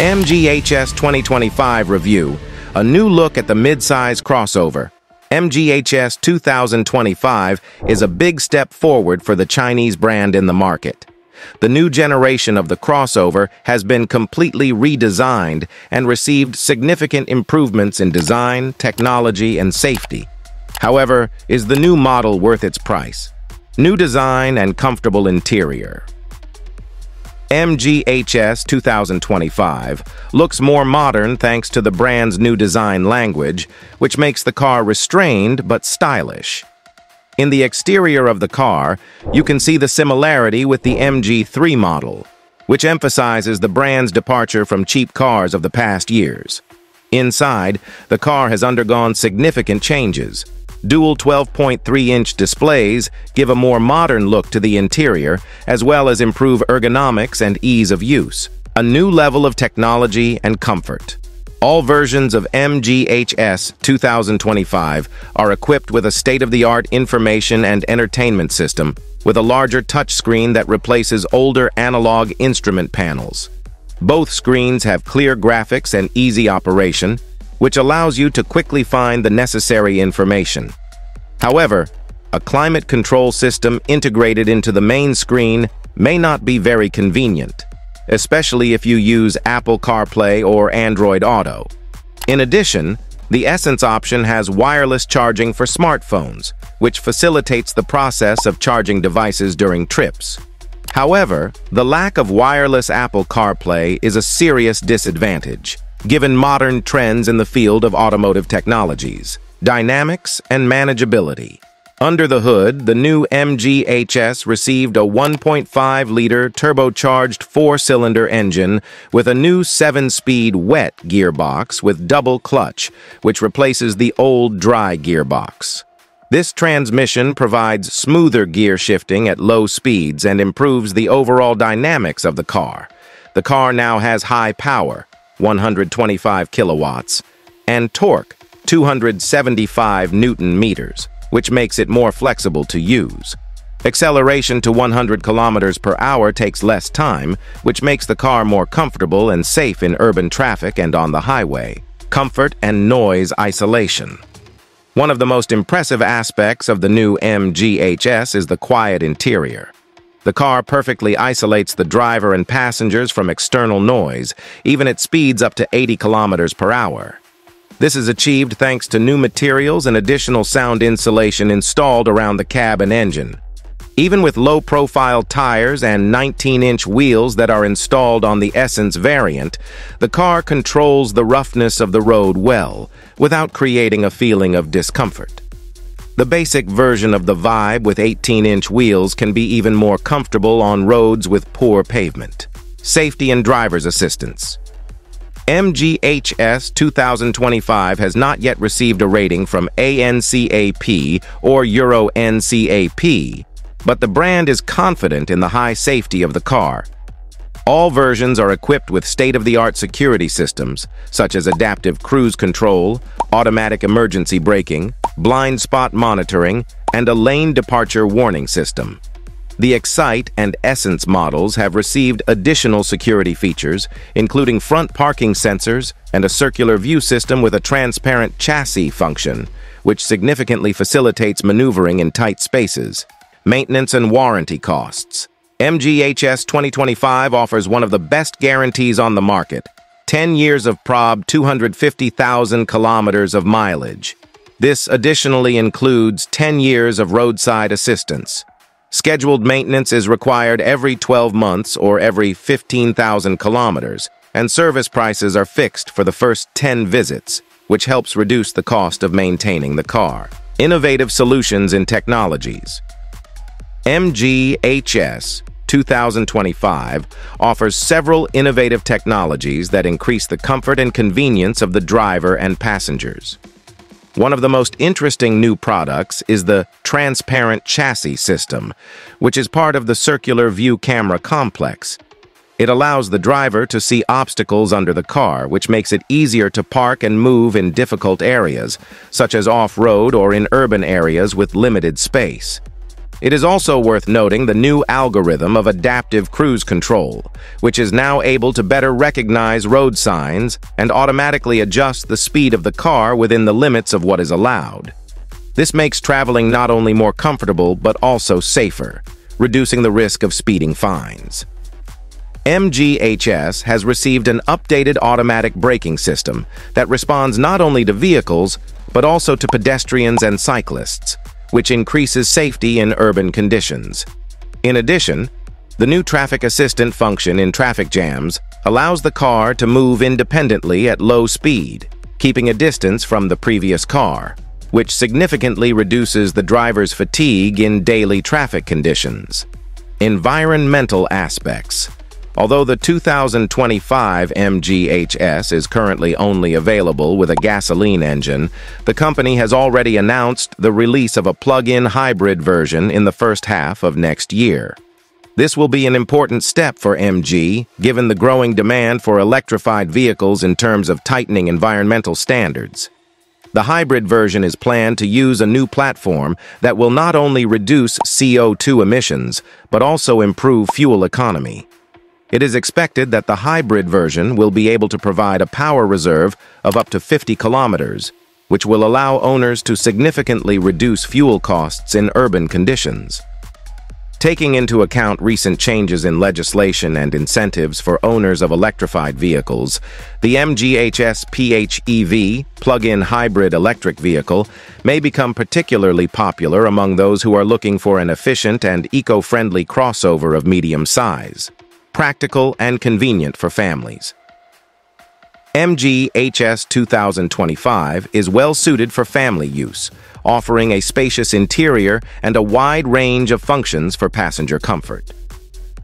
MGHS 2025 review, a new look at the midsize crossover. MGHS 2025 is a big step forward for the Chinese brand in the market. The new generation of the crossover has been completely redesigned and received significant improvements in design, technology, and safety. However, is the new model worth its price? New design and comfortable interior. MGHS 2025 looks more modern thanks to the brand's new design language, which makes the car restrained but stylish. In the exterior of the car, you can see the similarity with the MG3 model, which emphasizes the brand's departure from cheap cars of the past years. Inside, the car has undergone significant changes, Dual 12.3-inch displays give a more modern look to the interior, as well as improve ergonomics and ease of use. A new level of technology and comfort. All versions of MGHS 2025 are equipped with a state-of-the-art information and entertainment system with a larger touchscreen that replaces older analog instrument panels. Both screens have clear graphics and easy operation, which allows you to quickly find the necessary information. However, a climate control system integrated into the main screen may not be very convenient, especially if you use Apple CarPlay or Android Auto. In addition, the Essence option has wireless charging for smartphones, which facilitates the process of charging devices during trips. However, the lack of wireless Apple CarPlay is a serious disadvantage, given modern trends in the field of automotive technologies, dynamics, and manageability. Under the hood, the new MGHS received a 1.5-liter turbocharged four-cylinder engine with a new seven-speed wet gearbox with double clutch, which replaces the old dry gearbox. This transmission provides smoother gear shifting at low speeds and improves the overall dynamics of the car. The car now has high power, 125 kilowatts, and torque, 275 newton meters, which makes it more flexible to use. Acceleration to 100 kilometers per hour takes less time, which makes the car more comfortable and safe in urban traffic and on the highway. Comfort and noise isolation. One of the most impressive aspects of the new MGHS is the quiet interior. The car perfectly isolates the driver and passengers from external noise, even at speeds up to 80 kilometers per hour. This is achieved thanks to new materials and additional sound insulation installed around the cab and engine. Even with low-profile tires and 19-inch wheels that are installed on the Essence variant, the car controls the roughness of the road well, without creating a feeling of discomfort. The basic version of the Vibe with 18-inch wheels can be even more comfortable on roads with poor pavement. Safety and driver's assistance. MGHS 2025 has not yet received a rating from ANCAP or Euro NCAP, but the brand is confident in the high safety of the car all versions are equipped with state-of-the-art security systems, such as adaptive cruise control, automatic emergency braking, blind spot monitoring, and a lane departure warning system. The Excite and Essence models have received additional security features, including front parking sensors and a circular view system with a transparent chassis function, which significantly facilitates maneuvering in tight spaces. Maintenance and warranty costs. MGHS 2025 offers one of the best guarantees on the market. 10 years of prob 250,000 kilometers of mileage. This additionally includes 10 years of roadside assistance. Scheduled maintenance is required every 12 months or every 15,000 kilometers, and service prices are fixed for the first 10 visits, which helps reduce the cost of maintaining the car. Innovative solutions in technologies. MGHS 2025 offers several innovative technologies that increase the comfort and convenience of the driver and passengers. One of the most interesting new products is the Transparent Chassis System, which is part of the Circular View Camera Complex. It allows the driver to see obstacles under the car, which makes it easier to park and move in difficult areas, such as off-road or in urban areas with limited space. It is also worth noting the new algorithm of adaptive cruise control, which is now able to better recognize road signs and automatically adjust the speed of the car within the limits of what is allowed. This makes traveling not only more comfortable but also safer, reducing the risk of speeding fines. MGHS has received an updated automatic braking system that responds not only to vehicles, but also to pedestrians and cyclists, which increases safety in urban conditions. In addition, the new traffic assistant function in traffic jams allows the car to move independently at low speed, keeping a distance from the previous car, which significantly reduces the driver's fatigue in daily traffic conditions. Environmental aspects Although the 2025 MGHS is currently only available with a gasoline engine, the company has already announced the release of a plug-in hybrid version in the first half of next year. This will be an important step for MG, given the growing demand for electrified vehicles in terms of tightening environmental standards. The hybrid version is planned to use a new platform that will not only reduce CO2 emissions, but also improve fuel economy. It is expected that the hybrid version will be able to provide a power reserve of up to 50 kilometers, which will allow owners to significantly reduce fuel costs in urban conditions. Taking into account recent changes in legislation and incentives for owners of electrified vehicles, the MGHS PHEV plug-in hybrid electric vehicle may become particularly popular among those who are looking for an efficient and eco-friendly crossover of medium size practical, and convenient for families. MG HS 2025 is well suited for family use, offering a spacious interior and a wide range of functions for passenger comfort.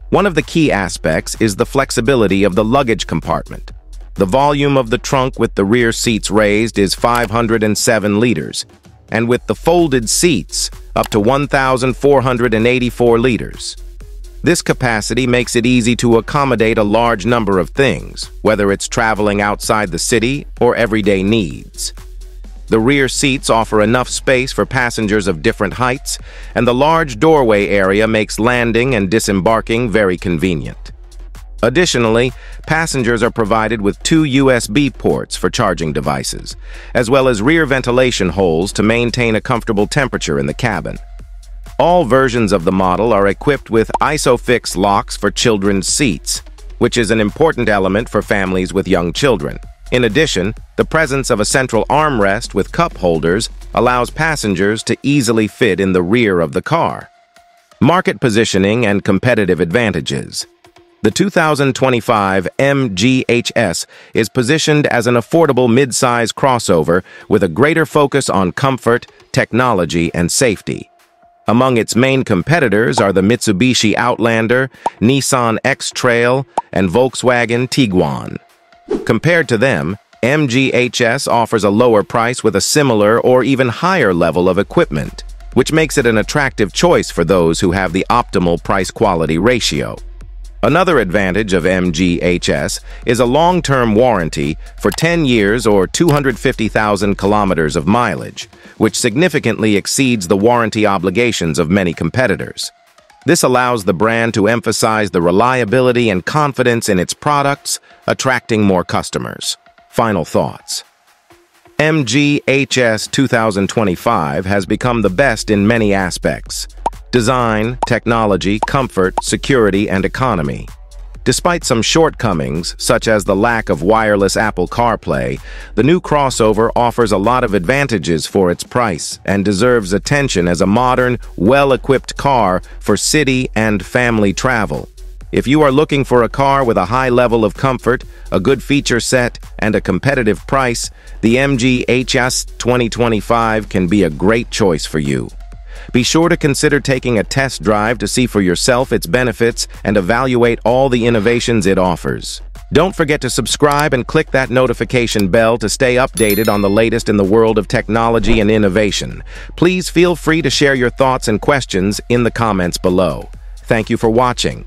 One of the key aspects is the flexibility of the luggage compartment. The volume of the trunk with the rear seats raised is 507 liters, and with the folded seats, up to 1,484 liters. This capacity makes it easy to accommodate a large number of things, whether it's traveling outside the city or everyday needs. The rear seats offer enough space for passengers of different heights, and the large doorway area makes landing and disembarking very convenient. Additionally, passengers are provided with two USB ports for charging devices, as well as rear ventilation holes to maintain a comfortable temperature in the cabin. All versions of the model are equipped with ISOFIX locks for children's seats, which is an important element for families with young children. In addition, the presence of a central armrest with cup holders allows passengers to easily fit in the rear of the car. Market positioning and competitive advantages. The 2025 MGHS is positioned as an affordable mid-size crossover with a greater focus on comfort, technology, and safety. Among its main competitors are the Mitsubishi Outlander, Nissan X-Trail, and Volkswagen Tiguan. Compared to them, MGHS offers a lower price with a similar or even higher level of equipment, which makes it an attractive choice for those who have the optimal price-quality ratio. Another advantage of MGHS is a long-term warranty for 10 years or 250,000 kilometers of mileage, which significantly exceeds the warranty obligations of many competitors. This allows the brand to emphasize the reliability and confidence in its products, attracting more customers. Final thoughts. MGHS 2025 has become the best in many aspects, design, technology, comfort, security, and economy. Despite some shortcomings, such as the lack of wireless Apple CarPlay, the new crossover offers a lot of advantages for its price and deserves attention as a modern, well-equipped car for city and family travel. If you are looking for a car with a high level of comfort, a good feature set, and a competitive price, the MG HS 2025 can be a great choice for you. Be sure to consider taking a test drive to see for yourself its benefits and evaluate all the innovations it offers. Don't forget to subscribe and click that notification bell to stay updated on the latest in the world of technology and innovation. Please feel free to share your thoughts and questions in the comments below. Thank you for watching.